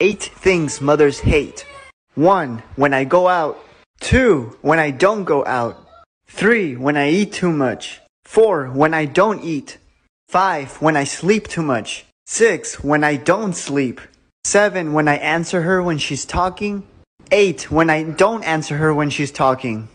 Eight things mothers hate. 1. When I go out. 2. When I don't go out. 3. When I eat too much. 4. When I don't eat. 5. When I sleep too much. 6. When I don't sleep. 7. When I answer her when she's talking. 8. When I don't answer her when she's talking.